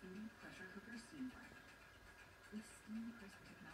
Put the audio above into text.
steam Pressure Cooker Steam Fry. This steam crisp technology